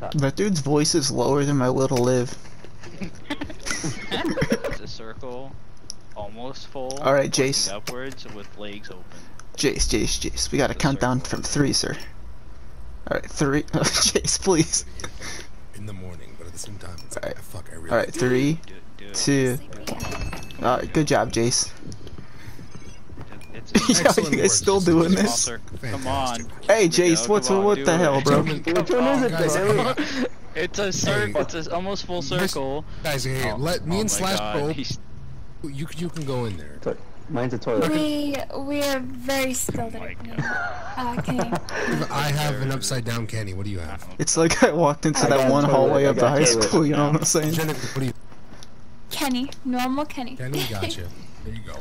That dude's voice is lower than my little live. it's a circle, almost full. Alright, Jace. Upwards with legs open. Jace, Jace, Jace. We got to The count down circle. from three, sir. Alright, three. Jace, please. in the morning, but at the same time, it's like, Alright. ah, fuck, I really. Alright, three, Do it, do it. two. Alright, good job, Jace. It's Yo, you guys still Jason. doing this? Come on. Hey, There Jace, what's on, what do the hell, bro? Which one is it, guys, It's a circle. It's a almost full circle. guys, hey, Oh, let me oh and Slash go. You you can go in there. To- Mine's a toilet. We we are very skilled Oh at my it. Uh, Kenny. I have an upside down candy. What do you have? It's like I walked into I that one toilet, hallway of the high toilet. school, you know what I'm saying? Jennifer, what do you? Kenny. Normal Kenny. Candy, gotcha. There you go.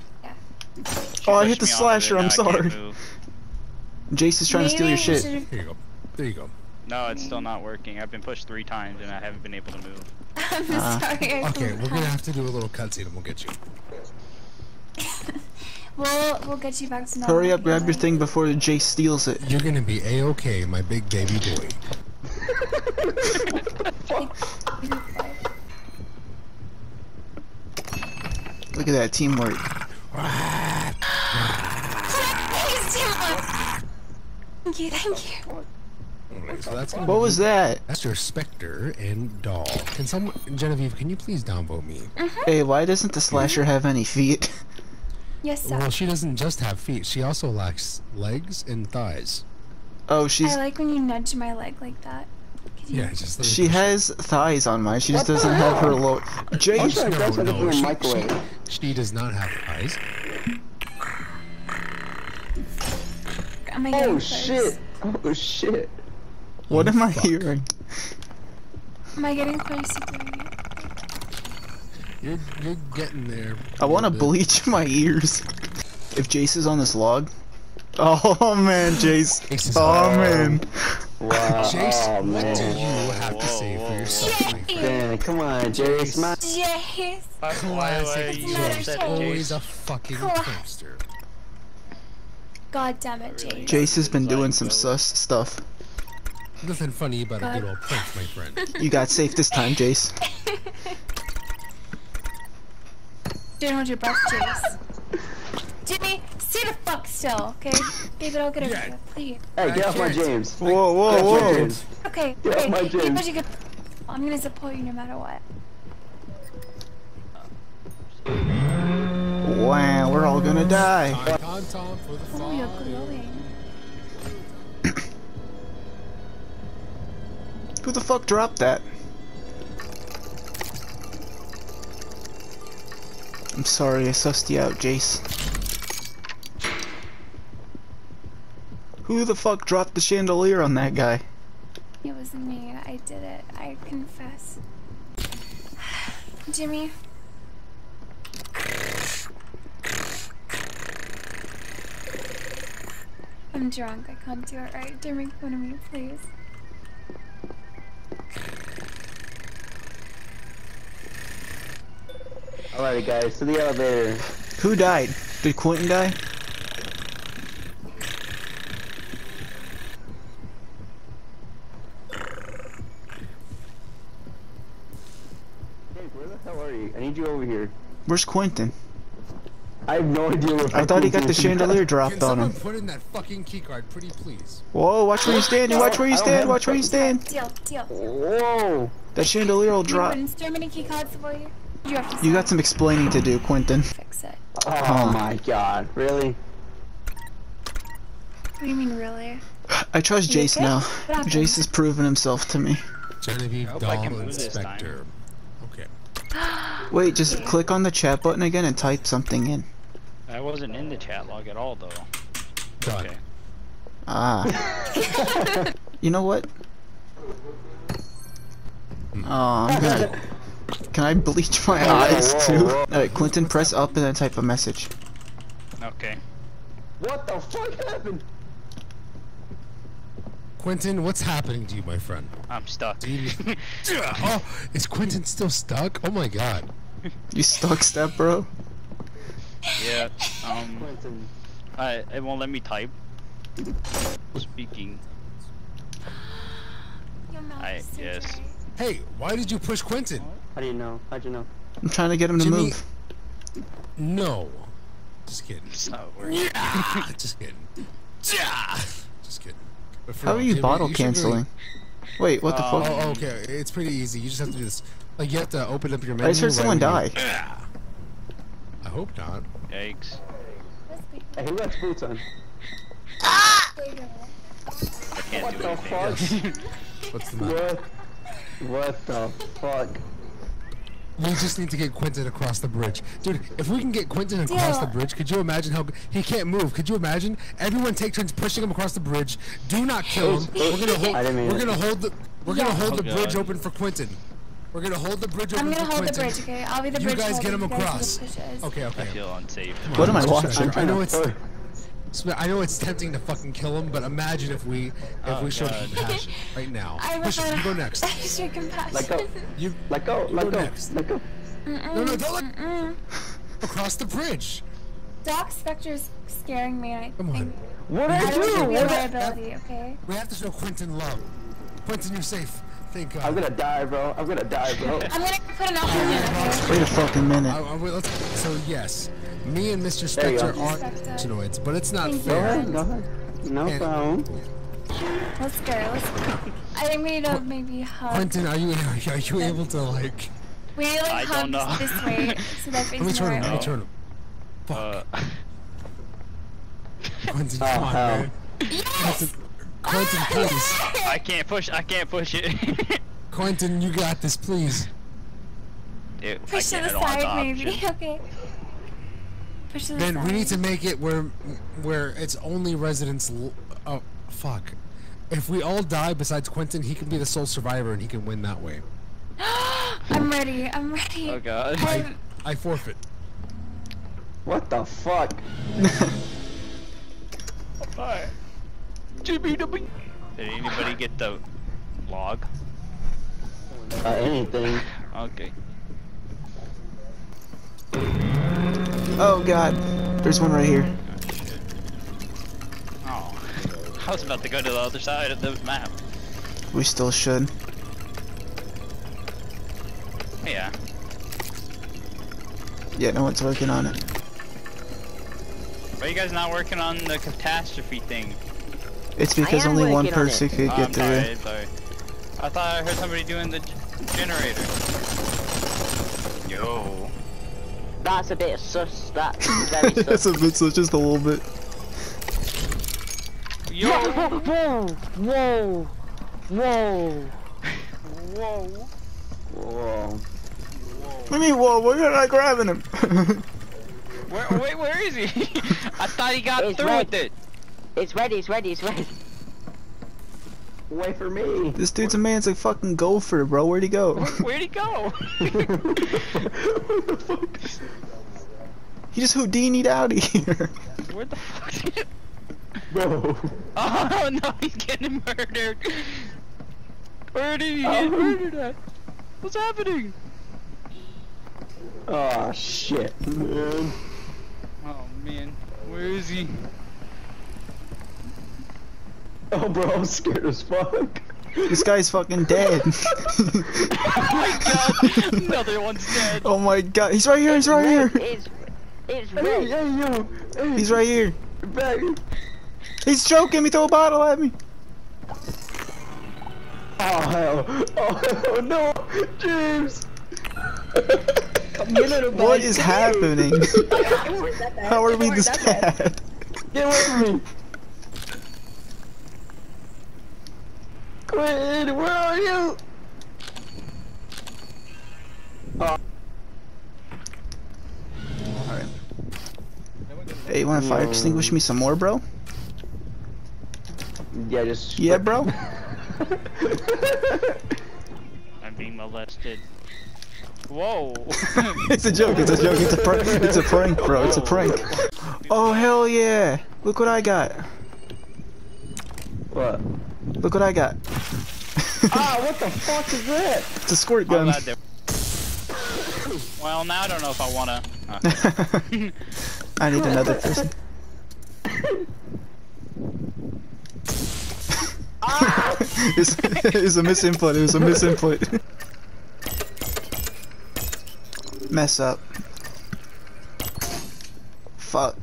Oh, I hit the me off of it, slasher, I'm sorry. move. Jace is trying to steal your shit. should've- you go. There you go. No, it's still not working. I've been pushed three times and I haven't been able to move. I'm Ah. sorry. I Okay, we're gonna have to do a little cutscene and we'll get you. We'll we'll get you back to normal. Hurry up, grab your thing before Jace steals it. You're gonna be a okay, my big baby boy. Look at that teamwork. Thank you. Thank you. Okay, so that's gonna What be was that? That's your Spectre and Dahl. Can someone, Genevieve, can you please downvote me? Mm-hmm. Hey, why doesn't the slasher mm-hmm. have any feet? Yes, sir. Well, she doesn't just have feet. She also lacks legs and thighs. Oh, she's I like when you nudge my leg like that. Could you- Yeah, just. she push has thighs on mine. She just What the doesn't have her hell? lower. I'm Jace, trying to guess No, no, she, she, she does not have thighs. Am I getting Oh close? Oh, shit! Oh shit! what oh, am I hearing? Am I getting close to doing it? You're you're getting there. I want to to bleach my ears. If Jace is on this log. Oh man, Jace. Jace is Oh on. man. Wow! Jace, oh, what do you have to say for yourself? my? Man, come on, Jace. My Yes. Classic It's another Jace, always a fucking Class. prankster. God damn it, Jace. Jace has been doing some those. sus stuff. Nothing funny about a good old prank, my friend. You got safe this time, Jace. Don't hold your breath, Jace. Jimmy, stay the fuck still, okay? David, I'll get over Yeah. please. hey, get I off my. James. Whoa, whoa, whoa. Okay, Get off my James. put your good- I'm gonna support you no matter what. Wow, we're all gonna die. Who the fuck dropped that? I'm sorry, I sussed you out, Jace. Who the fuck dropped the chandelier on that guy? It was me. I did it. I confess. Jimmy. I'm drunk. I can't do it right. Don't make fun of me, please. Alrighty, guys, to the elevator. Who died? Did Quinton die? James, where the hell are you? I need you over here. Where's Quinton? I have no idea where. I thought he got the fucking is. chandelier Can dropped on him. put in that fucking keycard, pretty please? Whoa, watch where you stand, you watch where you stand, watch where you stand. Deal, deal. Whoa! That chandelier will You drop. put in so many key cards for you. You have to You got some explaining to do, Quinton. fix it. Oh Huh. my god, really? What do you mean, really? I trust You Jace now. Jace has proven himself to me. Genevieve, I hope Dahl, I can and move this time. Spectre. Okay. Wait, just click on the chat button again and type something in. I wasn't in the chat log at all though. Done. Okay. Ah. you know what? Oh, I'm gonna. Can I bleach my Whoa, eyes whoa, too? whoa. Alright, Quinton, press up and then type a message. Okay. What the fuck happened? Quinton, what's happening to you, my friend? I'm stuck. Do oh, is Quinton still stuck? Oh my god. You stuck, step bro? Yeah. Um. Quinton. I it won't let me type. Speaking. I yes. Hey, why did you push Quinton? How do you know? How'd you know? I'm trying to get him to move. No. Just kidding. It's not working. Yeah, just kidding. Yeah. Just kidding. But How are you Jimmy, bottle should really- canceling? Wait, what the Um, fuck? Oh, okay. It's pretty easy. You just have to do this. Like you have to open up your menu. I just heard someone when you- die. Yeah. I hope not. Yikes. Hey, who got boots on? I can't What do the anything. fuck? What's the matter? what? What the fuck? We just need to get Quinton across the bridge, dude. If we can get Quinton across the bridge, could you imagine how he can't move? Could you imagine? Everyone take turns pushing him across the bridge. Do not kill him. We're gonna hold. I didn't mean We're gonna hold the. We're gonna hold Oh, the bridge open for Quinton. We're gonna hold the bridge open I'm gonna for hold the bridge, okay? I'll be the You bridge guys get him you guys do the across. pushes. Okay, I feel unsafe. What am I watching? I know it's. I know it's tempting to fucking kill him, but imagine if we if Oh, we showed God. compassion right now. I Push it. You go next. Extra compassion. Let go. You Let go. You Let go go. next. Let go. no no don't let Mm-mm. across the bridge. Dark Spectre's scaring me. I Come on. think What I are you don't doing? reveal What my okay? We have to show Quinton love. Quinton, you're safe. Thank God. I'm gonna die, bro. I'm gonna die, bro. I'm gonna put an offer in. Wait a fucking minute. I, I, let's, so yes, me and Mr. There you Spectre go. are Spectre. but it's not Thank Go you. fair. ahead. Go ahead. No And- problem. Let's go. Let's go. I think we need to maybe hug. Quinton, are you are you able to like? We need like I hug this way so that Let me turn him. Let me turn him. Uh, Quinton, Oh, come on, hell. man. Yes! Quinton, please. I can't push. I can't push it. Quinton, you got this, please. Dude, Push to can't. The side, maybe. option. Okay. Push to the Then side. we need to make it where where it's only residents. l- Oh fuck! If we all die besides Quinton, he can be the sole survivor and he can win that way. I'm ready. I'm ready. Oh god. I'm- I forfeit. What the fuck? Alright. Jimmy Did anybody get the log? Uh, anything. Okay. Oh god. There's one right here. Oh shit. Oh. I was about to go to the other side of the map. We still should. Yeah. Yeah, no one's working on it. Why are you guys not working on the catastrophe thing? It's because only one working on person could Oh, get I'm through. sorry, sorry. I thought I heard somebody doing the generator. Yo. That's a bit sus. That's very That's a bit, so just a little bit. Yo. Whoa! Whoa! Whoa! Whoa. Whoa. What do you mean, whoa, we're not grabbing him. Where, wait, where is he? I thought he got It's through red. with it. It's ready, it's ready, it's ready. Wait for me. this dude's a man's a fucking gopher, bro. Where'd he go? Where'd he go? he just Houdini'd out of here. Where the fuck? Bro. Oh no, he's getting murdered. Where did he get um. murdered at? What's happening? Oh shit, man. Oh man, where is he? Oh, bro, I'm scared as fuck. this guy's fucking dead. Oh my god, another one's dead. oh my god, he's right here, he's right here. It's it's Hey, red. hey, yo. Hey, He's right here. back. He's choking me, throw a bottle at me. Oh hell. Oh hell no. James. I'm getting him What back. is happening? How are we this bad? Get away from me. Quinn, where are you? Oh. Alright. Hey, you wanna fire extinguish me some more, bro? Yeah, just. Yeah, bro? I'm being molested. Whoa. it's a joke, it's a joke, it's a prank, it's a prank, bro, it's a prank. Oh, hell yeah! Look what I got. What? Look what I got. Ah, what the fuck is that? It's a squirt gun. Well, now I don't know if I wanna. uh, I need another person. it's, it was a misinput. It was a misinput. Mess up. Fuck.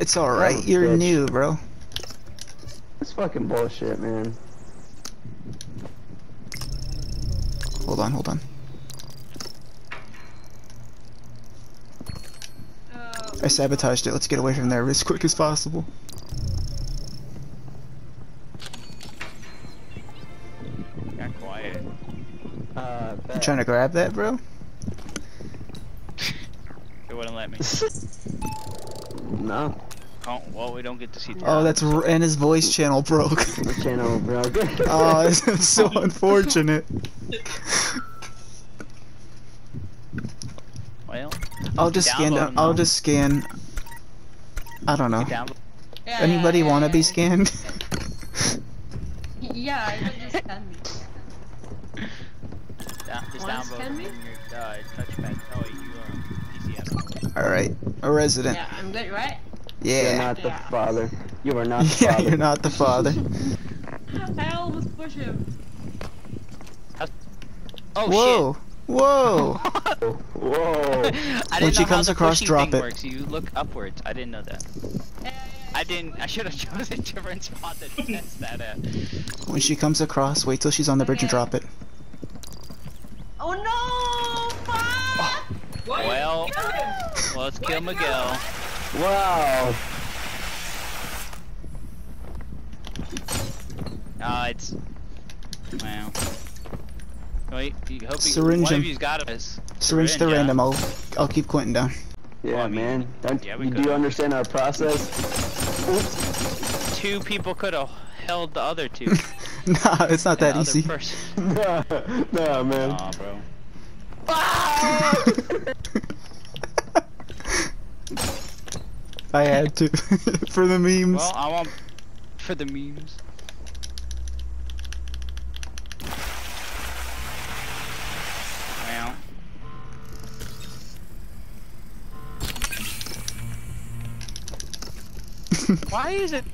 It's alright. You're bitch. new, bro. It's fucking bullshit, man. Hold on, hold on. I sabotaged it. Let's get away from there as quick as possible. Got quiet. Uh, You trying to grab that, bro? It wouldn't let me. no. Oh, well, we don't get to see. Oh, that's r and his voice channel broke. The channel broke. oh, it's, it's so unfortunate. Well, I'll just scan. Down- I'll now. just scan. I don't know. Yeah, Anybody yeah, want to yeah, be yeah. scanned? Yeah, I can just scan me. down just Wanna download scan me? your uh, touchpad. Oh, you um, PCF. All right, a resident. Yeah, I'm good, right? You're Yeah. not the Yeah. father. You are not the Yeah, father. you're not the father. I almost push him. Oh Whoa, whoa. shit! Whoa. I When she comes across, drop it. Works. You look upwards. I didn't know that. I didn't. I should have chosen a different spot to test that at. When she comes across, wait till she's on the bridge and drop it. Oh no! Fuck! Well, well, let's kill Miguel. Wow. Uh, it's. Wow. Wait, you hope you, Syringe one him. of you's got us. Syringe the yeah. random. I'll, I'll keep Quinton down. Yeah, Well, I mean, man. Don't yeah, we you, do you understand our process? Oops. Two people could have held the other two. nah, it's not that easy. person. nah, nah, man. Aw, bro. I had to for the memes. Well, I want for the memes. Well. Why is it